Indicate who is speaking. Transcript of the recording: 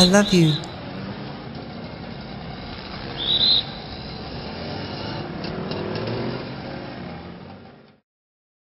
Speaker 1: I love you.